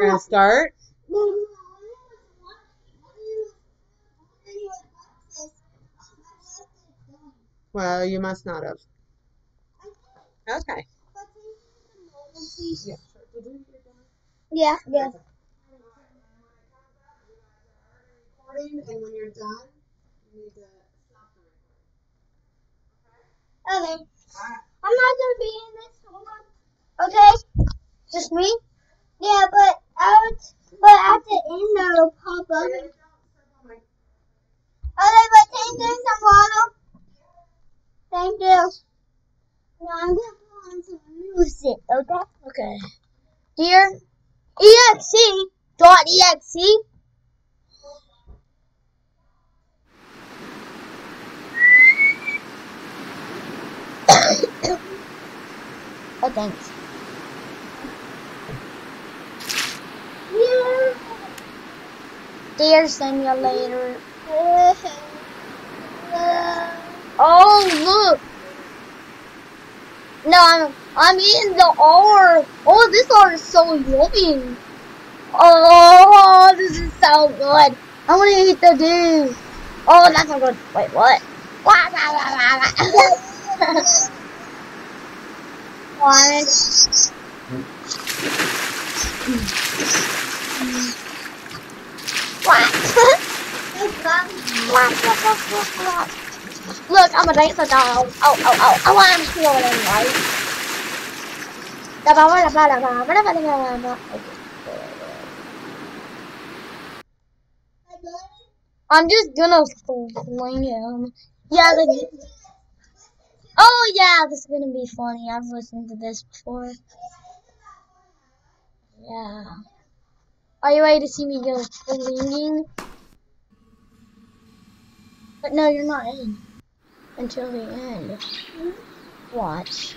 We're gonna start. Well, you must not have. Okay. Yeah, yeah. Recording, and when you're done, you need to stop the Okay. I'm not gonna be in this one. Okay? Just me? Yeah, but out but at the end it'll pop up. Okay, but thank you some water. Thank you. Now I'm gonna put on some music, okay? Okay. Deer exe dot exe. oh, thanks. Yeah. Simulator. Oh, look. No, I'm I'm eating the R. Oh, this R is so yummy. Oh, this is so good. I want to eat the dude. Oh, that's not good. Wait, what? What? What? Look, I'm a dancer dog. Oh, oh, oh. Oh, I'm feeling right. I'm just gonna fling him. Yeah, the, Oh yeah, this is gonna be funny. I've listened to this before. Yeah. Are you ready to see me go flinging? But no, you're not in until the end. Watch.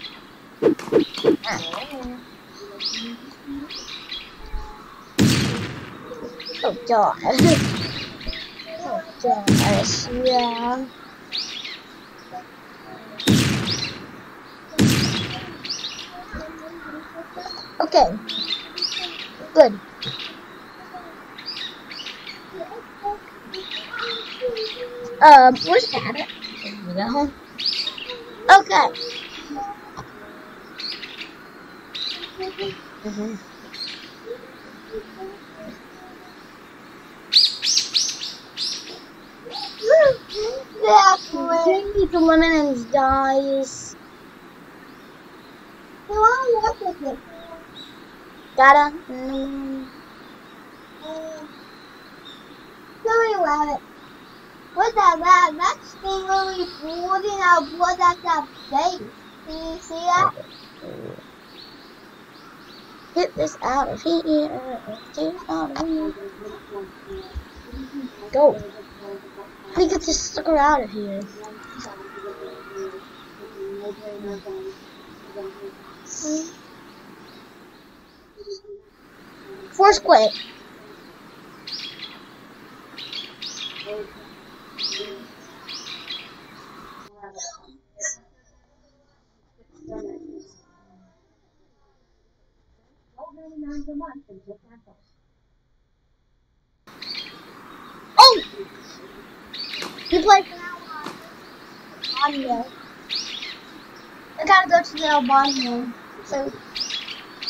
Oh god. oh gosh, yeah. Okay. Good. Um, where's Dad? There we go. Okay. Mhm. Exactly. Drink the lemon and dies. So I want to get Gotta. Mm, Sorry about it. Floating out blood at that face. Can you see that? get this out of here. Get out of here. Go. You get this sucker out of here? Force quit. Oh! You play for Albania. I gotta go to the Albania. So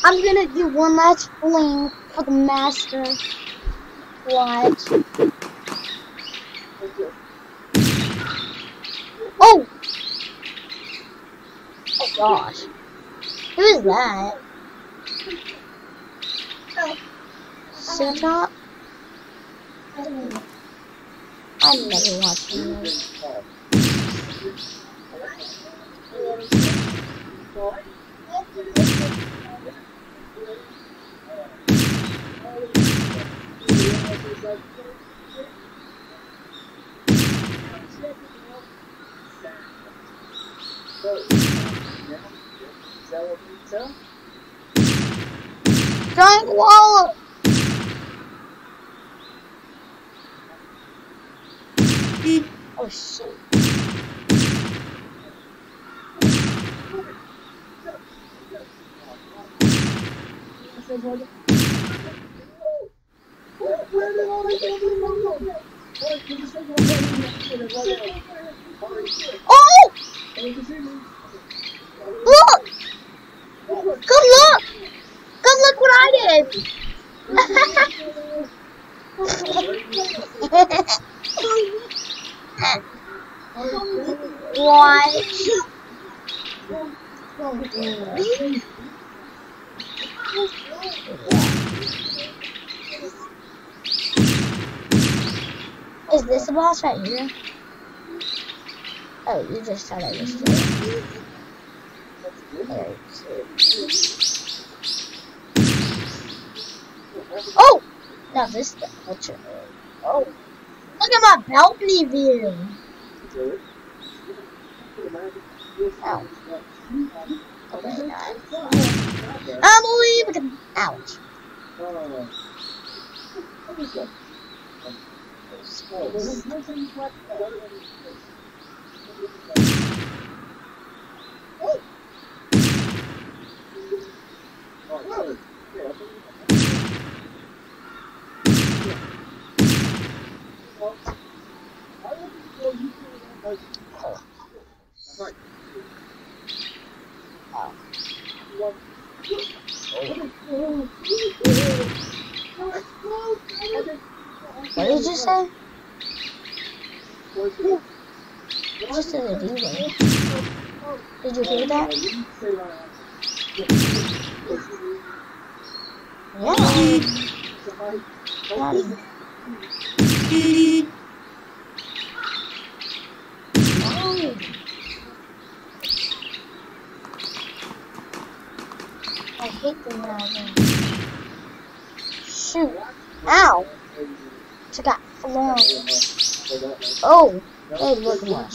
I'm gonna do one last fling for the master. Watch. Oh! Oh gosh. Who is that? Shut up. I'm never watching this. Giant wallop! Oh shit. Oh! Look! Come look! Come look what I did! what? Is this a boss right here? Oh, you just thought I was doing Oh! Now this is the ultra. Oh! Look at my balcony view! Ow. Okay, now I'm leaving! Ouch did you say? Just said a DJ. Did you hear that? Yeah. I hate the album. Shoot. Ow. Just got flown. Oh. Hey, look what.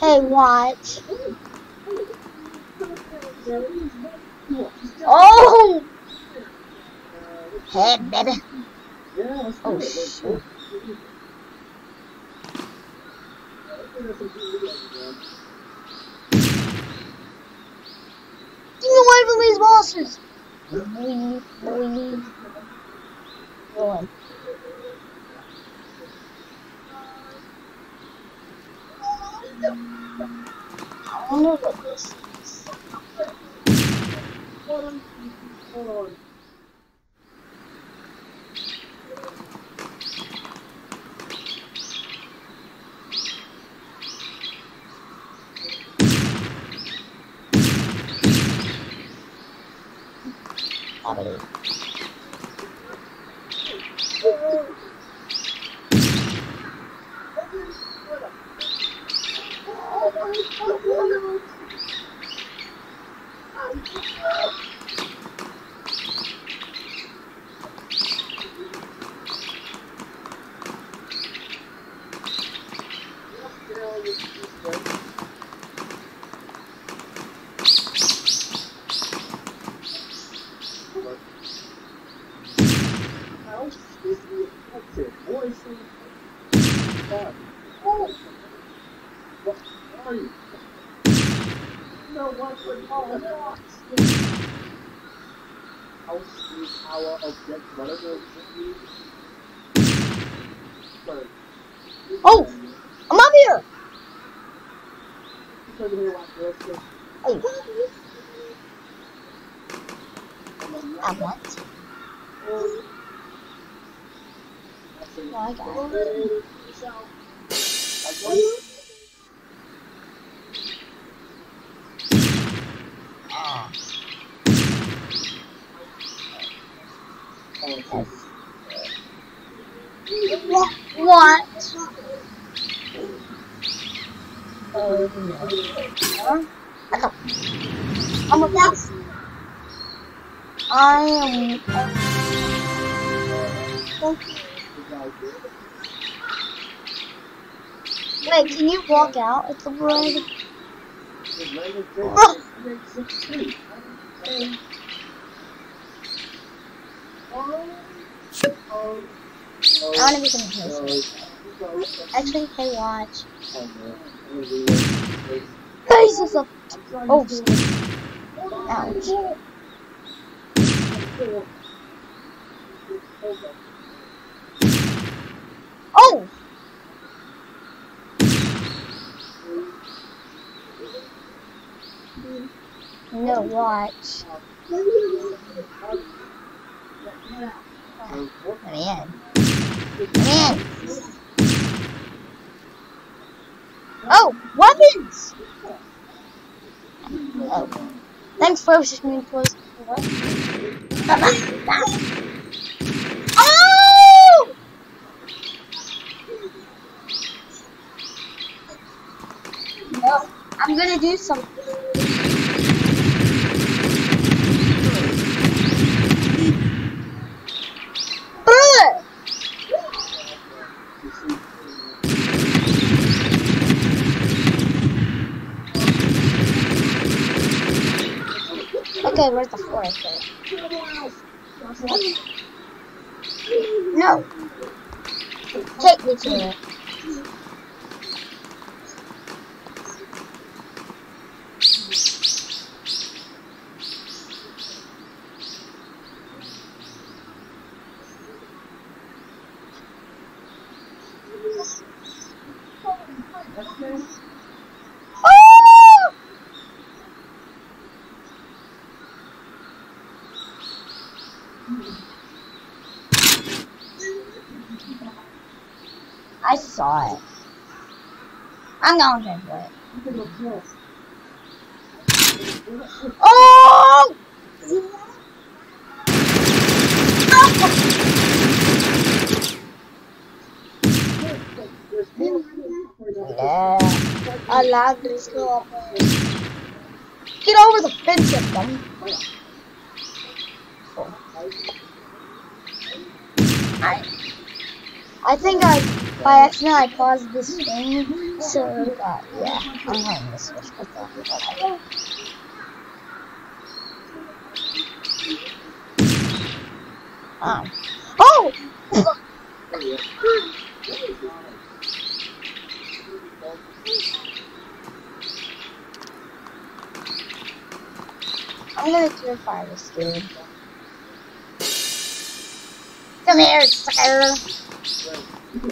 Hey, watch. Oh! Hey, baby. Oh, shoot. Get away from these monsters! Boing, boing. Go on. I wonder what this is. I believe. Oh! I'm up here! Oh. I what? Oh, I got it. What? What? Oh, don't. I'm a mouse. I am. Wait, can you walk out at the bread? I want to be some host. Actually, hey, watch. Jesus! Up. Oh, ouch. Oh! No, watch. Let me in. Let me in. Oh, weapons! Oh. Thanks, for Ferocious Moon Close. Oh! No, I'm gonna do something. Okay, where's the forest? No. Take me to it. Oh! I saw it. I'm going to do it. Oh! Yeah. I love this little Get over the fence, dummy. I, I think I, by accident, I paused this game, so, uh, yeah, I'm this switch, Um. Oh! I'm gonna purify this dude. Come here, sucker! No.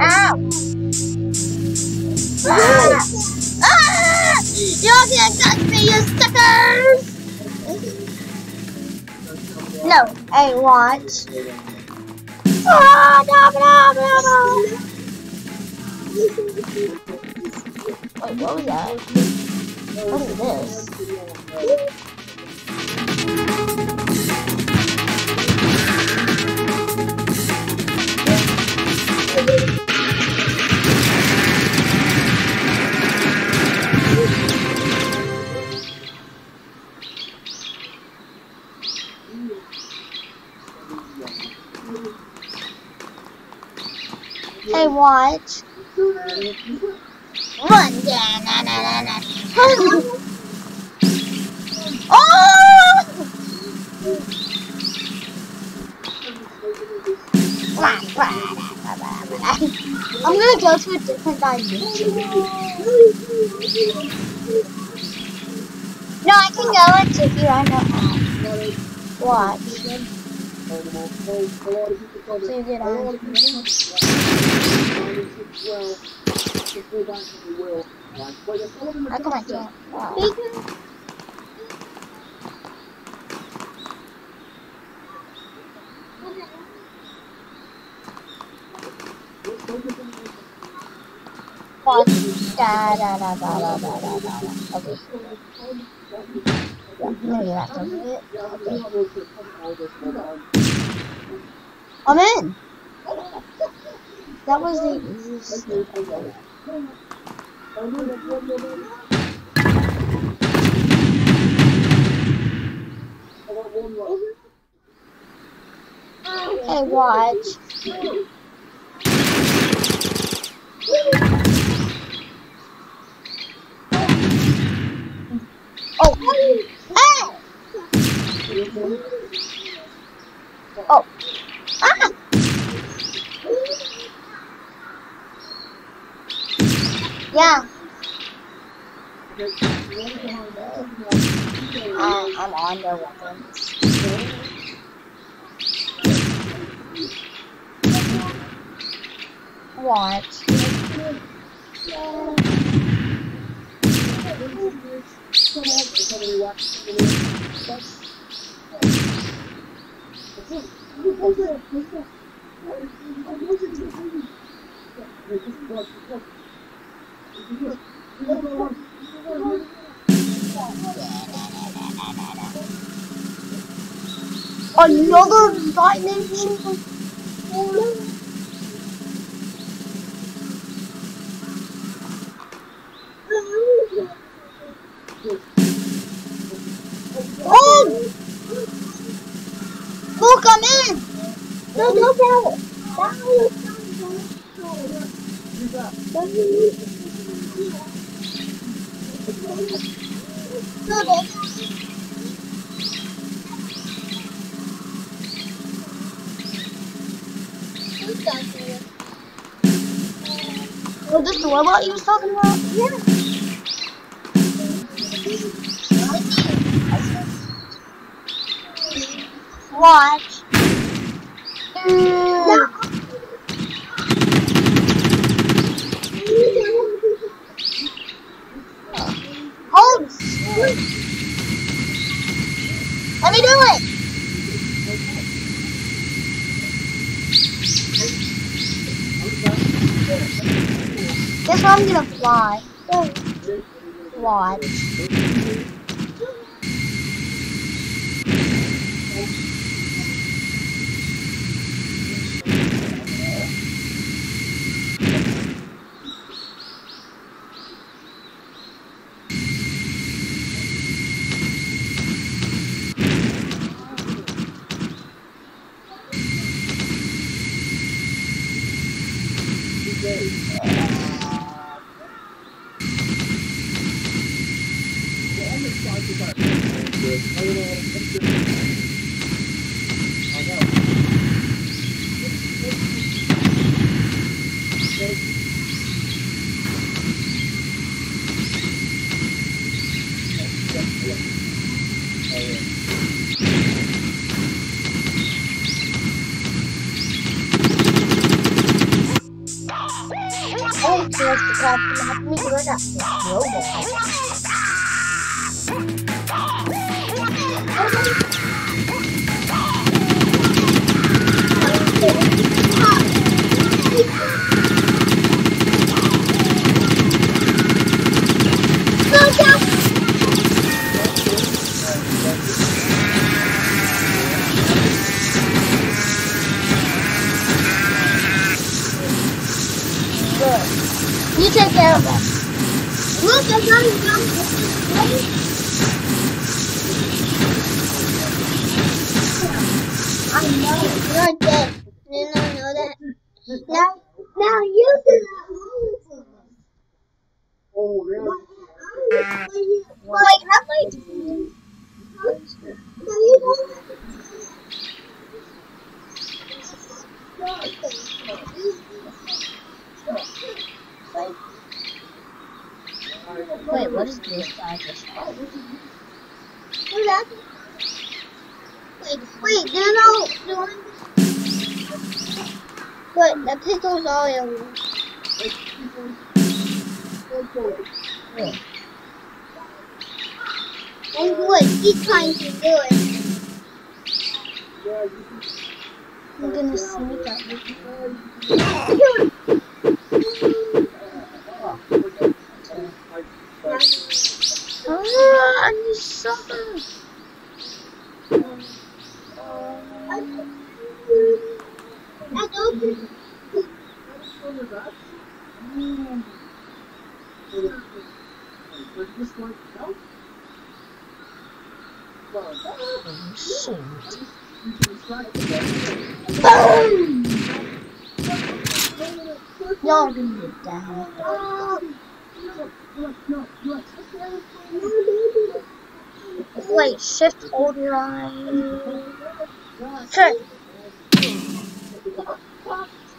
Ow! Ah! Ah! You're gonna touch me, you suckers! No, I want. Ah, no, no, no, no. What was that? What is this? Hey, watch. Run, yeah, na na na na. oh! I'm gonna go to a different dimension. No, I can go into here. I know how. Watch. So you get on. I can't? Wow. Watch. Da da da da da da da da. Okay. Yeah, maybe that's a bit. I'm in. That was the easiest thing ever. Hey, watch. Oh. Hey! Oh. Ah! Yeah. Uh, I'm on their weapons. What? Another dimension. Oh! Look, I'm in! No, no, no. Was this the robot you was talking about? Yeah. Watch. Mm. Trying to do it. I'm gonna sneak up. Ah, you sucker! And open. Shoot. Y'all down. Wait, shift hold right. Sure.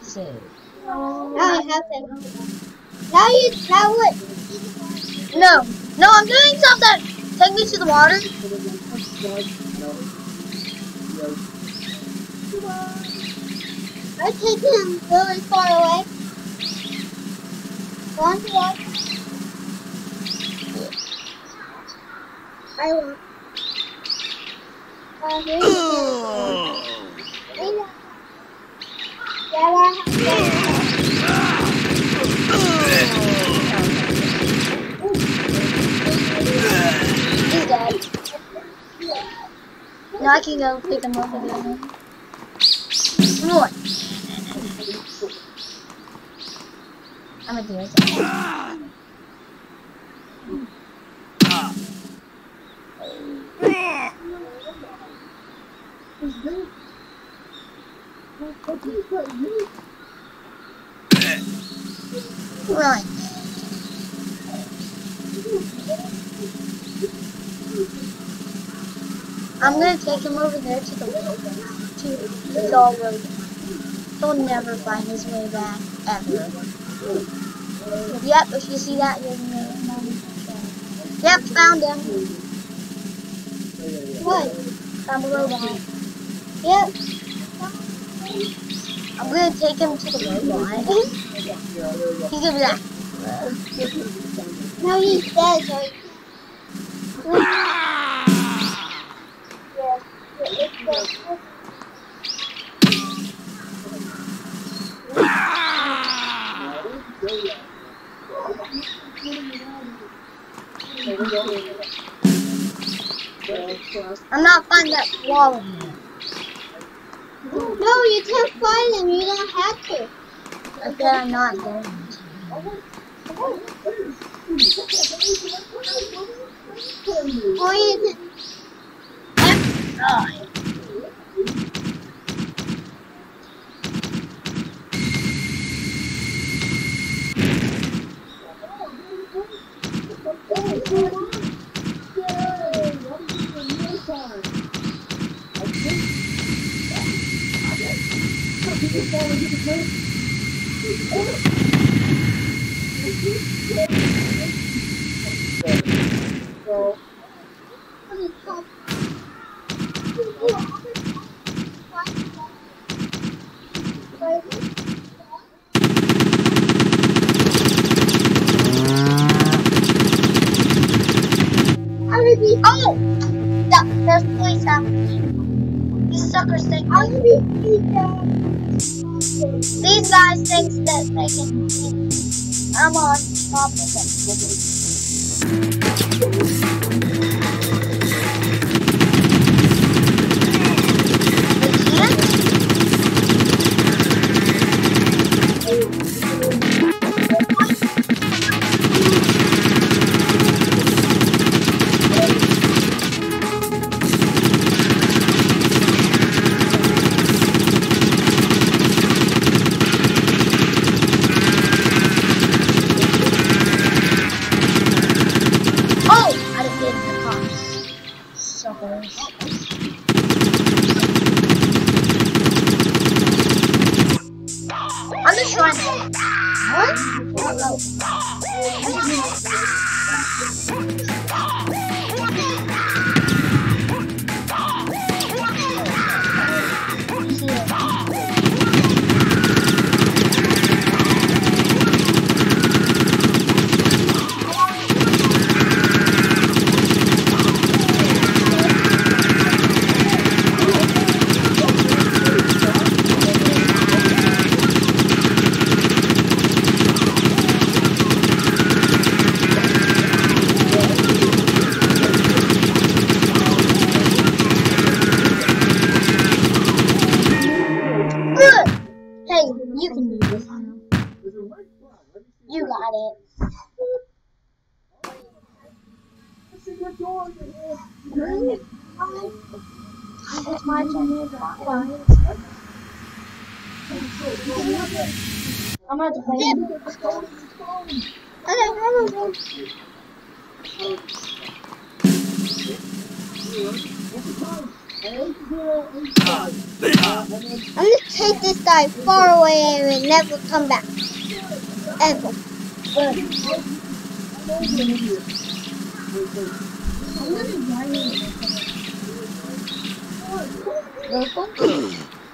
So, Now I have him. Now you, now what? no, no, I'm doing something. Take me to the water. I take him really far away. One, one. I will. Uh, here's the Yeah, I have to. He's dead. Now I can go pick them up again. What? I'm gonna do it. Run. I'm gonna take him over there to the to the dog road. He'll never find his way back ever. Yep, if you see that, you'll know. Yep, found him. What? Found the robot. Yep. I'm gonna take him to the robot. He's gonna be like, No, he's dead, so he I'm not finding that wall in here. No, you can't find him. You don't have to. I'm not going to. Or oh, you oh, Be. Oh! Yeah, there's police out. These suckers think I'm gonna be. These guys think that they can. I'm on top of them. What? I'm have to play. Okay, I don't know. I'm gonna take this guy far away and never come back. Ever.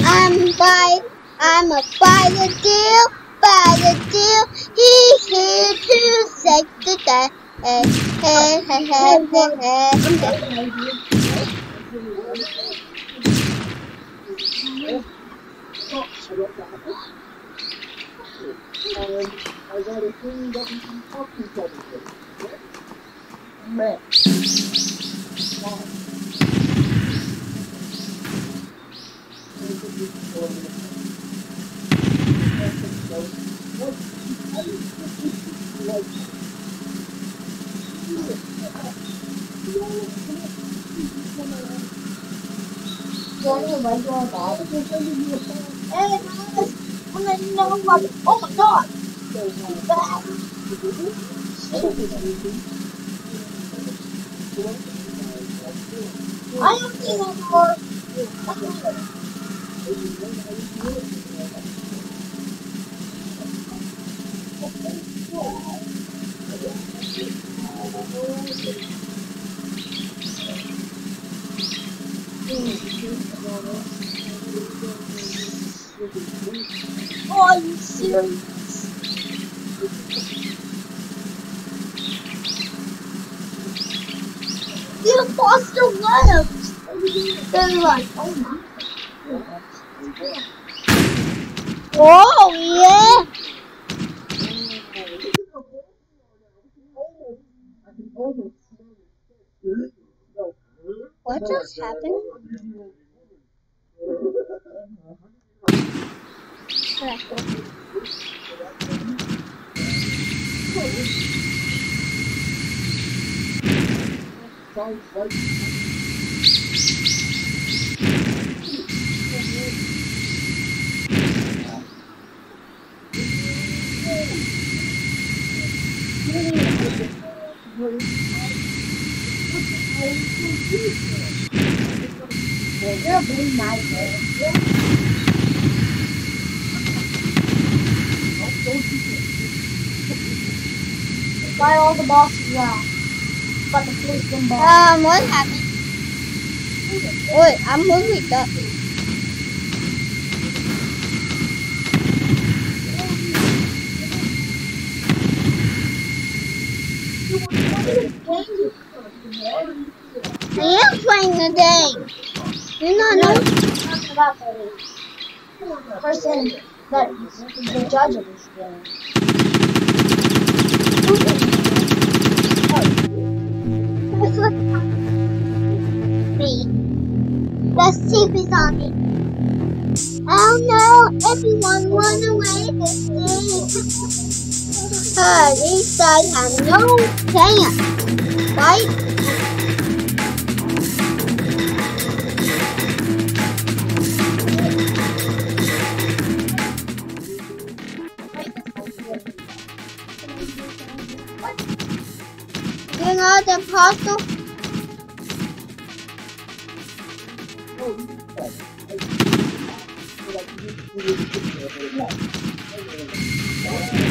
I'm by, I'm a by the deal, by the deal. He's here to save the day. Hey, hey, hey, hey, hey, hey. And I got a thing that we can talk to each other with. Okay? Man. Hey guys, I'm gonna know what. Oh my god! I see no more. Oh, you serious? Your. They're like, oh my. Oh, yeah. What just happened? Sounds Why all the bosses are? What happened? Wait, I'm moving up. I am playing the game. You know? the person that is the judge of this game. Me. Let's see if he's on me. Oh no, everyone run away this day. Uh, these guys have no chance. Right? eu posso. Thank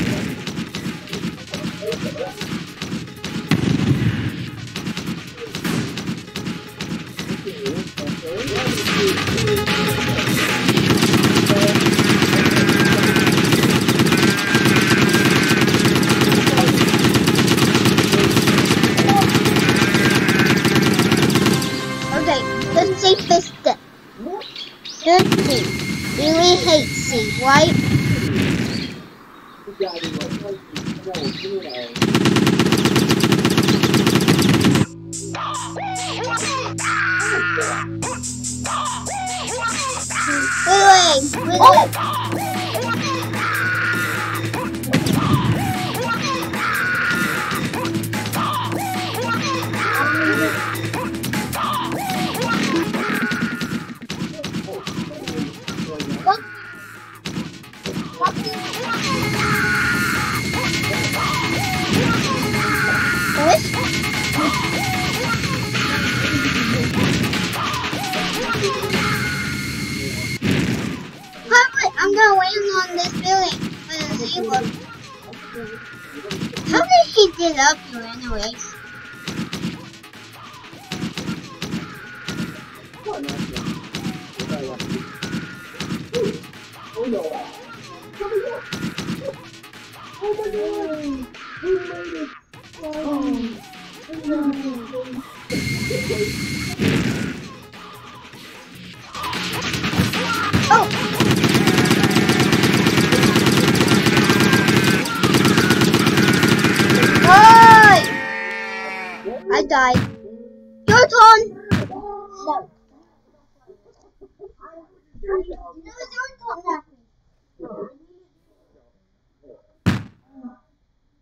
No, it's.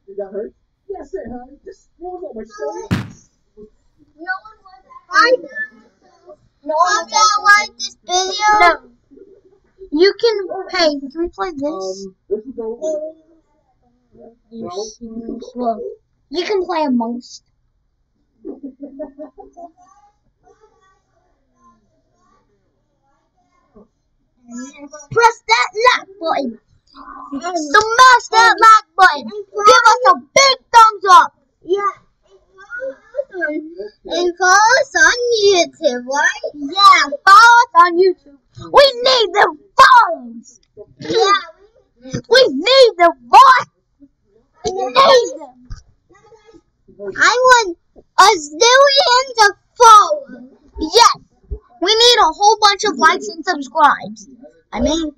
You got hurt? Yes, it hurt. Just what was on my shoulder? No one I No one that like this video. No. You can hey, can we play this? Um, this is over. You no. slow. You can play Among Us. Press that like button. Smash that like button. Give us a big thumbs up. Yeah. And follow us on YouTube, right? Yeah, follow us on YouTube. We need the follows. Yeah. We need the what? We need them. I want a zillion to follow. Yes. We need a whole bunch of likes and subscribes. I mean,